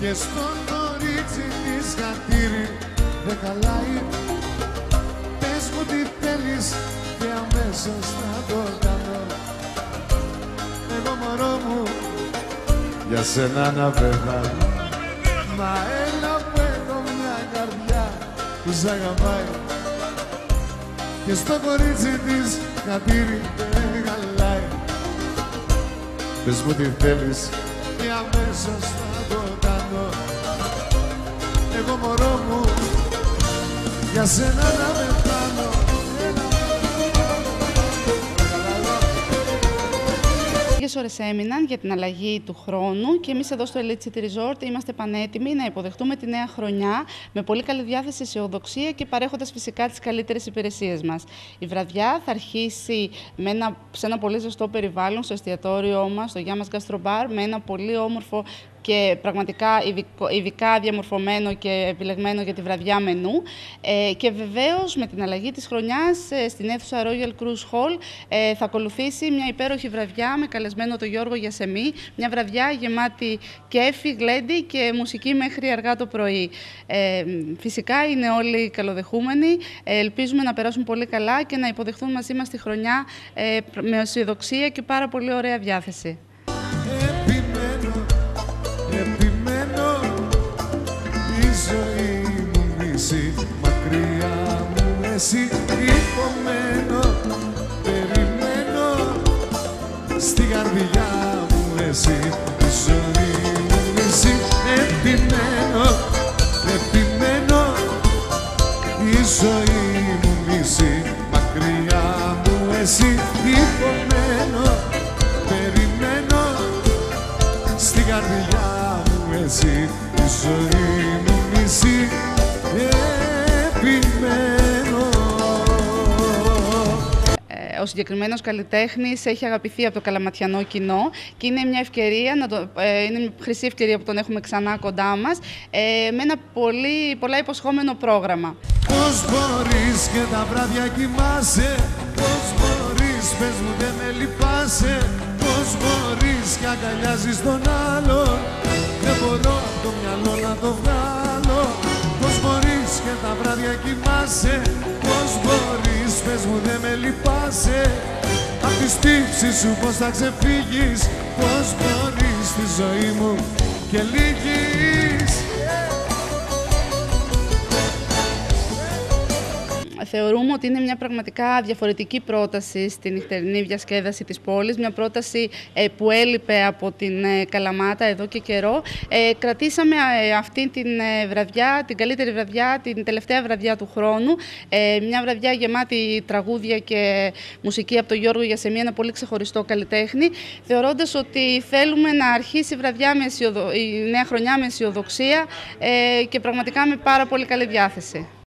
και στο κορίτσι της χατήρι δεν χαλάει. Πες μου τι θέλεις και αμέσως θα το κάνω. Εγώ μωρό μου για σένα να πεθάνω Μα έλα που έχω μια καρδιά που σ' αγαπάει. Και στο κορίτσι της χατήρι δεν χαλάει. Πες μου τι θέλεις και αμέσως θα το κάνω Εγώ μωρό μου για σένα να πεθάνω Λίγε ώρες έμειναν για την αλλαγή του χρόνου και εμείς εδώ στο Elite City Resort είμαστε πανέτοιμοι να υποδεχτούμε τη νέα χρονιά με πολύ καλή διάθεση, αισιοδοξία και παρέχοντας φυσικά τις καλύτερες υπηρεσίες μας. Η βραδιά θα αρχίσει με ένα, σε ένα πολύ ζεστό περιβάλλον στο εστιατόριό μας, στο Γιάμας Bar, με ένα πολύ όμορφο και πραγματικά ειδικά διαμορφωμένο και επιλεγμένο για τη βραδιά μενού. Ε, και βεβαίως με την αλλαγή της χρονιάς ε, στην αίθουσα Royal Cruise Hall ε, θα ακολουθήσει μια υπέροχη βραδιά με καλεσμένο τον Γιώργο Γιασεμί, μια βραδιά γεμάτη κέφι, γλέντι και μουσική μέχρι αργά το πρωί. Ε, φυσικά είναι όλοι καλοδεχούμενοι, ε, ελπίζουμε να περάσουν πολύ καλά και να υποδεχθούν μαζί μας τη χρονιά ε, με αισιοδοξία και πάρα πολύ ωραία διάθεση. Ζωή μου μισή Μακριά μου εσύ υπομένω Περιμένω στη καρδιά μου εσύ η ζωή μου μισή ο συγκεκριμένος καλλιτέχνης έχει αγαπηθεί από το καλαματιανό κοινό και είναι μια ευκαιρία, να το, ε, είναι μια χρυσή ευκαιρία που τον έχουμε ξανά κοντά μας ε, με ένα πολύ, πολλά υποσχόμενο πρόγραμμα. Πώς μπορείς και τα βράδια κοιμάσαι, Πώς μπορείς, πες μου δεν με λυπάσαι, Πώς μπορείς και αγκαλιάζεις τον άλλον; Δεν μπορώ από το μυαλό να το βγάλω. Πώς μπορείς και τα βράδια κοιμάσαι, Πώς μπορείς πες μου δεν με λυπάσαι Απ' τη στύψη σου πως θα ξεφύγεις Πως μπορείς τη ζωή μου και λύγεις θεωρούμε ότι είναι μια πραγματικά διαφορετική πρόταση στην νυχτερινή διασκέδαση της πόλης, μια πρόταση ε, που έλειπε από την ε, Καλαμάτα εδώ και καιρό. Ε, κρατήσαμε αυτή την βραδιά, την καλύτερη βραδιά, την τελευταία βραδιά του χρόνου, μια βραδιά γεμάτη τραγούδια και μουσική από τον Γιώργο Γιασεμί, ένα πολύ ξεχωριστό καλλιτέχνη, θεωρώντας ότι θέλουμε να αρχίσει η, βραδιά με η νέα χρονιά με αισιοδοξία και πραγματικά με πάρα πολύ καλή διάθεση.